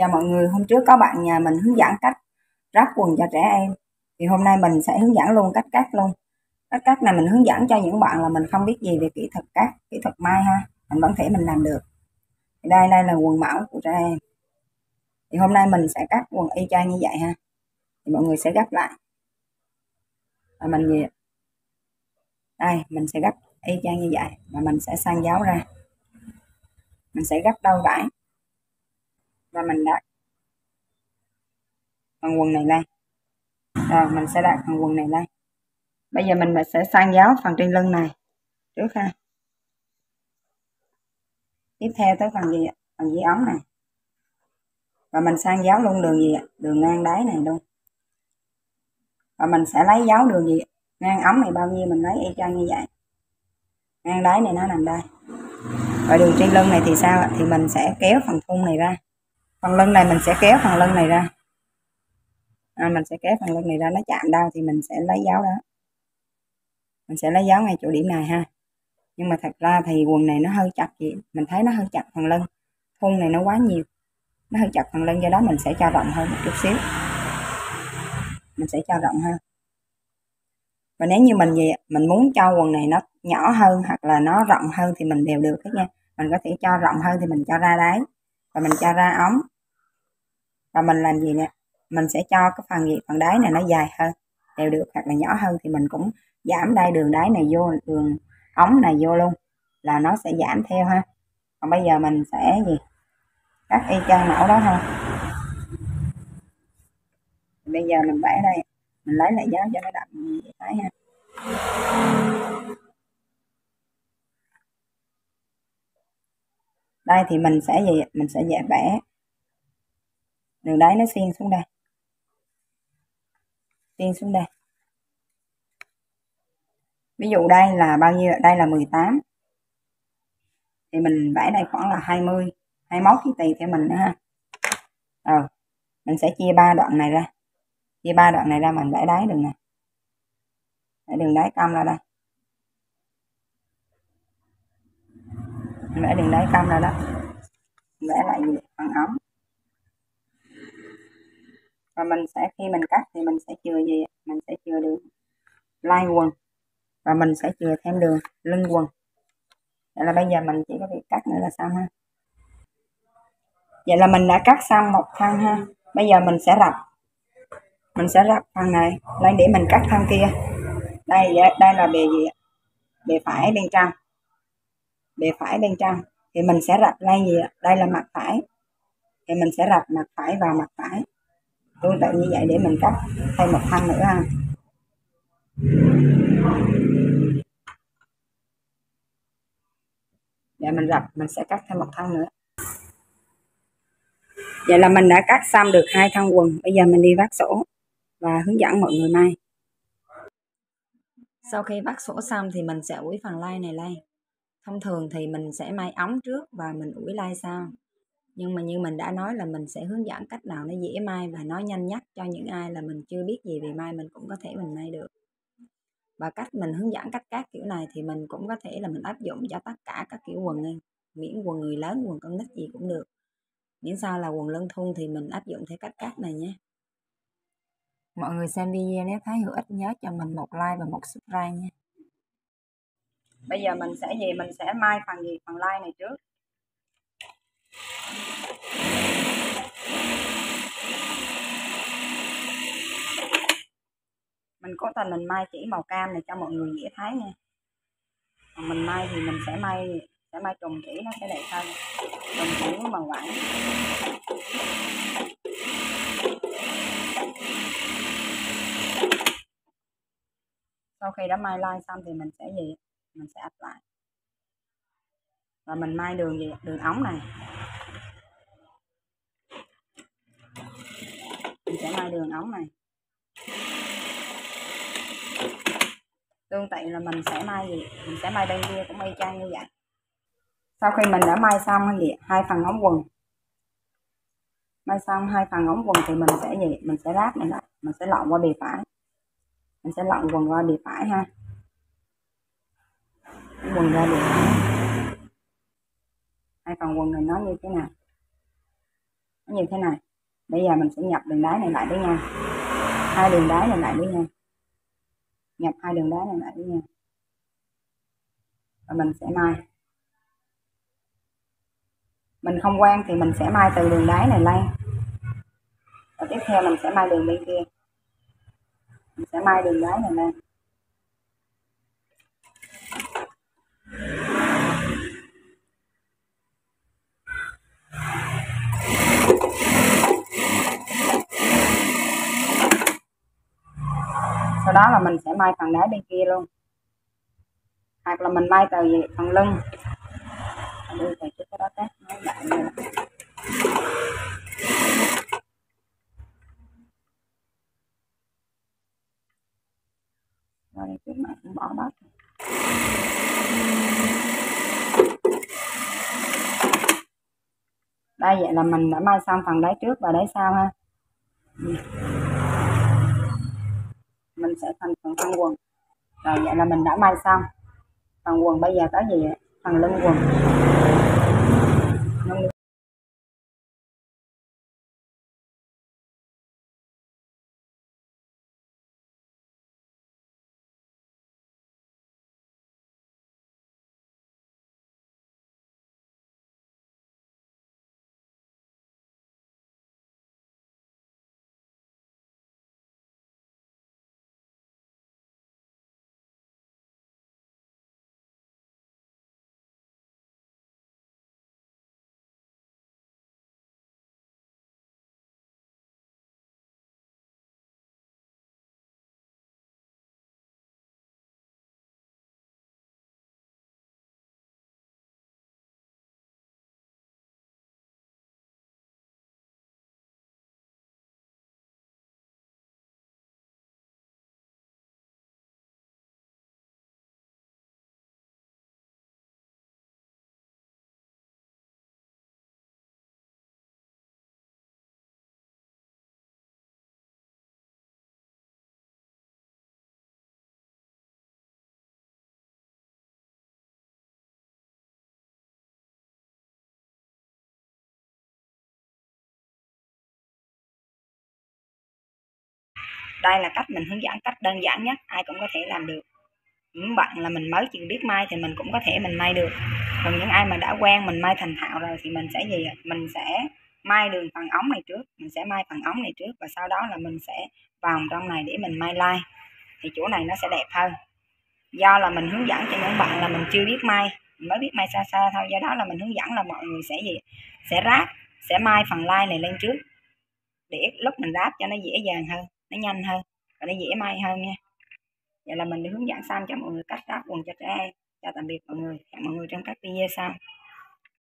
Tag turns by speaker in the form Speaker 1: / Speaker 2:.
Speaker 1: Chào mọi người, hôm trước có bạn nhà mình hướng dẫn cách ráp quần cho trẻ em. Thì hôm nay mình sẽ hướng dẫn luôn cách cắt luôn. Cách cắt này mình hướng dẫn cho những bạn là mình không biết gì về kỹ thuật cắt, kỹ thuật may ha. Mình vẫn thể mình làm được. Thì đây đây là quần mẫu của trẻ em. Thì hôm nay mình sẽ cắt quần y chang như vậy ha. Thì mọi người sẽ gấp lại. Và mình gì? Đây, mình sẽ gấp y chang như vậy và mình sẽ sang giáo ra. Mình sẽ gấp đôi vải và mình đặt phần quần này lên. Rồi, mình sẽ đặt phần quần này lên. Bây giờ mình sẽ sang giáo phần trên lưng này, trước ha. Tiếp theo tới phần gì phần dưới ống này. Và mình sang giáo luôn đường gì đường ngang đáy này luôn. Và mình sẽ lấy giáo đường gì ngang ống này bao nhiêu mình lấy y chang như vậy. Ngang đáy này nó nằm đây. Và đường trên lưng này thì sao thì mình sẽ kéo phần thun này ra phần lưng này mình sẽ kéo phần lưng này ra. À, mình sẽ kéo phần lưng này ra nó chạm đau thì mình sẽ lấy giáo đó. Mình sẽ lấy giáo ngay chỗ điểm này ha. Nhưng mà thật ra thì quần này nó hơi chặt chị. Mình thấy nó hơi chặt phần lưng. Thun này nó quá nhiều. Nó hơi chặt phần lưng do đó mình sẽ cho rộng hơn một chút xíu. Mình sẽ cho rộng hơn. Và nếu như mình gì mình muốn cho quần này nó nhỏ hơn hoặc là nó rộng hơn thì mình đều được hết nha. Mình có thể cho rộng hơn thì mình cho ra đáy và mình cho ra ống. Và mình làm gì nè? Mình sẽ cho cái phần gì, phần đáy này nó dài hơn, đều được hoặc là nhỏ hơn thì mình cũng giảm đây đường đáy này vô, đường ống này vô luôn, là nó sẽ giảm theo ha. Còn bây giờ mình sẽ gì? Cắt y chang mẫu đó thôi. Bây giờ mình vẽ đây. Mình lấy lại giáo cho nó đậm thấy ha. Đây thì mình sẽ gì mình sẽ vẽ vẽ đường đáy nó xiên xuống đây. Xiên xuống đây. Ví dụ đây là bao nhiêu đây là 18 thì mình vẽ đây khoảng là 20 21 thì tùy theo mình nữa ha. Ờ mình sẽ chia ba đoạn này ra. Chia ba đoạn này ra mình vẽ đáy đường này. Để đường đáy cong ra đây. Mình vẽ đường đáy ra đó vẽ lại phần ống. Và mình sẽ, khi mình cắt thì mình sẽ chừa gì? Mình sẽ chừa đường lai quần. Và mình sẽ chừa thêm đường, lưng quần. Vậy là bây giờ mình chỉ có việc cắt nữa là xong ha. Vậy là mình đã cắt xong một thân ha. Bây giờ mình sẽ rập. Mình sẽ rập phần này. Lên để mình cắt thân kia. Đây đây là bề gì bề phải, bên trong bề phải bên trong, thì mình sẽ rạch đây gì đây là mặt phải. Thì mình sẽ rạch mặt phải vào mặt phải. Tương tự như vậy để mình cắt thêm một thân nữa ha. Để mình rạch, mình sẽ cắt thêm một thân nữa. Vậy là mình đã cắt xong được hai thân quần. Bây giờ mình đi vác sổ và hướng dẫn mọi người may. Sau khi vắt sổ xong thì mình sẽ ủi phần lai này lên thông thường thì mình sẽ may ống trước và mình ủi lai sau. Nhưng mà như mình đã nói là mình sẽ hướng dẫn cách nào nó dễ may và nó nhanh nhất cho những ai là mình chưa biết gì về may mình cũng có thể mình may được. Và cách mình hướng dẫn cách cắt kiểu này thì mình cũng có thể là mình áp dụng cho tất cả các kiểu quần này. miễn quần người lớn, quần con nít gì cũng được. Miễn sao là quần lân thun thì mình áp dụng theo cách cắt này nhé. Mọi người xem video nếu thấy hữu ích nhớ cho mình một like và một subscribe nha bây giờ mình sẽ gì mình sẽ mai phần gì, phần like này trước. Mình cố tình mình may chỉ màu cam này cho mọi người dễ thấy nha. Còn mình may thì mình sẽ may sẽ may trùng chỉ nó sẽ đẹp hơn. Trùng chỉ màu vàng sau khi đã may line xong thì mình sẽ gì mình sẽ ấp lại và mình may đường gì? Đường ống này. Mình sẽ may đường ống này. Tương tự là mình sẽ may gì? Mình sẽ may bên kia cũng y chang như vậy. Sau khi mình đã may xong gì hai phần ống quần. May xong hai phần ống quần thì mình sẽ gì? Mình sẽ ráp này lại. Mình sẽ lộn qua bề phải. Mình sẽ lộn quần qua bề phải ha quần ra được hai phần quần này nó như thế nào? Nó như thế này bây giờ mình sẽ nhập đường đáy này lại với nhau. Hai đường đáy này lại với nhau. Nhập hai đường đáy này lại với nhau. Và mình sẽ mai. Mình không quen thì mình sẽ mai từ đường đáy này lên. Và tiếp theo mình sẽ mai đường bên kia. Mình sẽ mai đường đáy này lên. Đó là mình sẽ may phần đáy bên kia luôn. Hoặc là mình may từ phần lưng. Đưa về cái đó đại rồi, trước mặt cũng bỏ bớt. Đây, vậy là mình đã may xong phần đáy trước và đáy sau ha. Ừ mình sẽ thành phần thân quần. Rồi, vậy là mình đã may xong. Phần quần bây giờ tới gì phần lưng quần. Đây là cách mình hướng dẫn, cách đơn giản nhất, ai cũng có thể làm được. Những bạn là mình mới chưa biết may thì mình cũng có thể mình may được. Còn những ai mà đã quen mình may thành thạo rồi thì mình sẽ gì mình sẽ may đường phần ống này trước, mình sẽ may phần ống này trước và sau đó là mình sẽ vòng trong này để mình may lai. Thì chỗ này nó sẽ đẹp hơn. Do là mình hướng dẫn cho những bạn là mình chưa biết may, mình mới biết may xa xa thôi. Do đó là mình hướng dẫn là mọi người sẽ gì sẽ ráp, sẽ may phần lai này lên trước, để lúc mình ráp cho nó dễ dàng hơn nó nhanh hơn và nó dễ may hơn nha. Vậy là mình hướng dẫn xong cho mọi người cách ráp quần cho trẻ em chào tạm biệt mọi người. Hẹn mọi người trong các video sau.